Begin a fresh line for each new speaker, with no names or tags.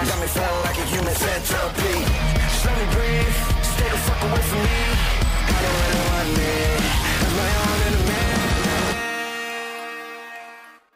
Got me feeling like a human centipede. Just let me breathe Stay the fuck away from me.